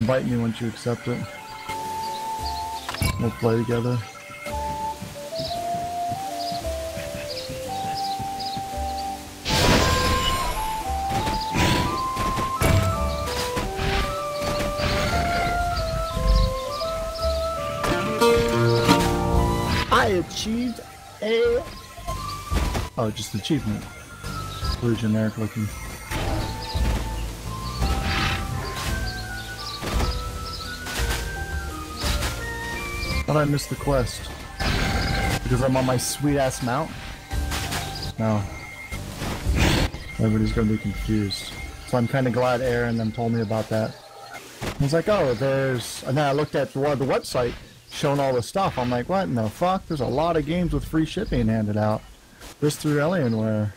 Invite me once you accept it. We'll play together. I achieved a... Oh, just achievement. Blue generic looking. Thought I missed the quest. Because I'm on my sweet ass mount? No. Everybody's gonna be confused. So I'm kinda glad Aaron them told me about that. I was like, oh, there's... And then I looked at the, the website showing all the stuff. I'm like, what in the fuck? There's a lot of games with free shipping handed out. This through Alienware.